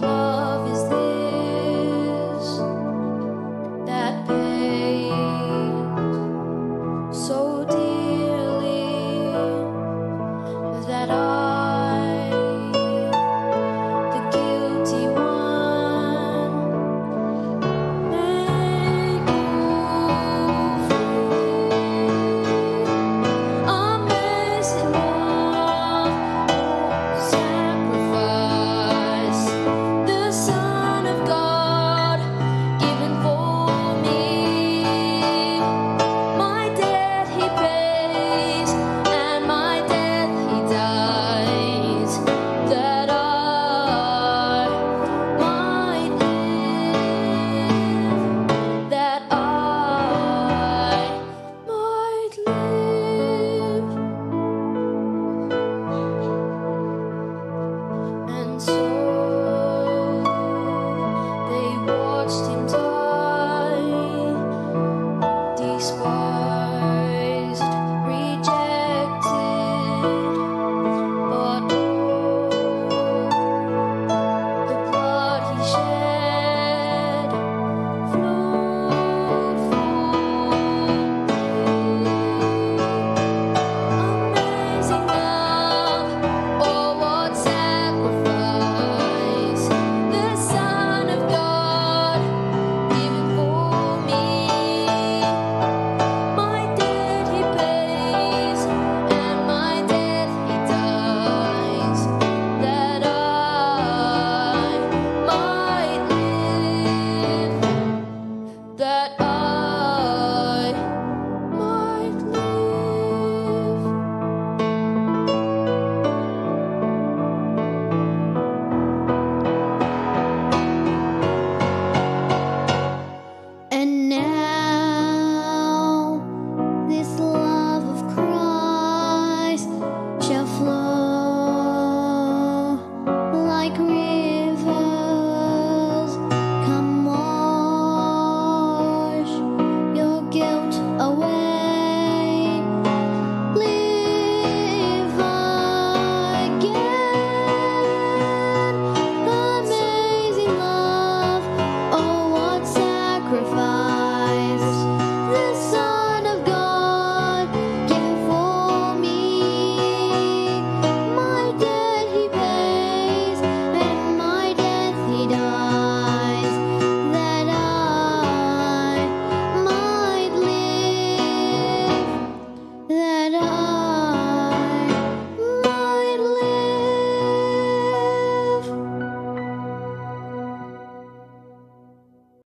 close.